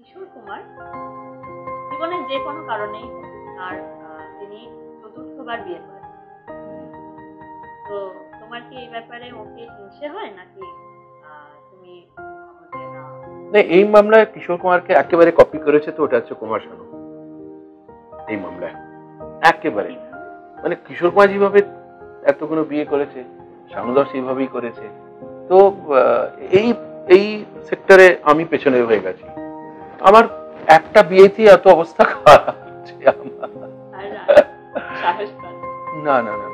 কিশোর কুমার জীবনের যে কোনো কারণেই তার তিনি চতুর্থবার বিয়ে করেন তো তোমার কি এই ব্যাপারে ওকে হিংসে হয় নাকি তুমি এই মামলায় কিশোর কুমারকে একেবারে কপি করেছে তো, ওটা হচ্ছে কুমার শানু। এই মামলায়। একেবারে। মানে কিশোর কুমার যেভাবে এতগুলো বিয়ে করেছে শানুদাস সেইভাবেই করেছে। তো এই এই সেক্টরে আমি পেছনে হয়ে গেছি। আমার একটা বিয়েতেই এত অবস্থা খারাপ না না না।